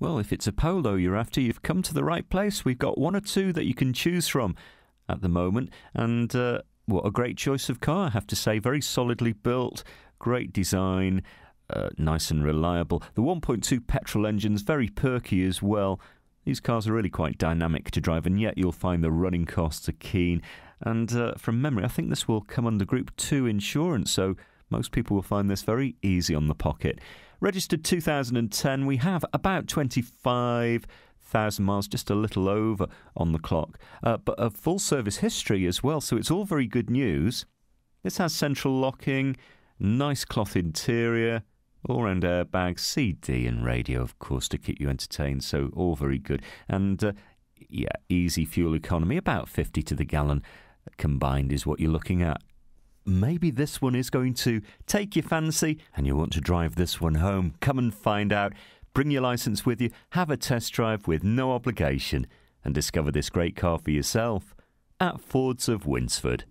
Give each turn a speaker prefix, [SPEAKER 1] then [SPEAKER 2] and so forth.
[SPEAKER 1] Well, if it's a Polo you're after, you've come to the right place. We've got one or two that you can choose from at the moment, and uh, what a great choice of car, I have to say. Very solidly built, great design, uh, nice and reliable. The 1.2 petrol engine's very perky as well. These cars are really quite dynamic to drive, and yet you'll find the running costs are keen. And uh, from memory, I think this will come under Group 2 insurance, so most people will find this very easy on the pocket. Registered 2010, we have about 25,000 miles, just a little over on the clock, uh, but a full service history as well, so it's all very good news. This has central locking, nice cloth interior, all round airbags, CD and radio, of course, to keep you entertained, so all very good. And uh, yeah, easy fuel economy, about 50 to the gallon combined is what you're looking at. Maybe this one is going to take your fancy and you want to drive this one home. Come and find out. Bring your license with you, have a test drive with no obligation, and discover this great car for yourself at Fords of Winsford.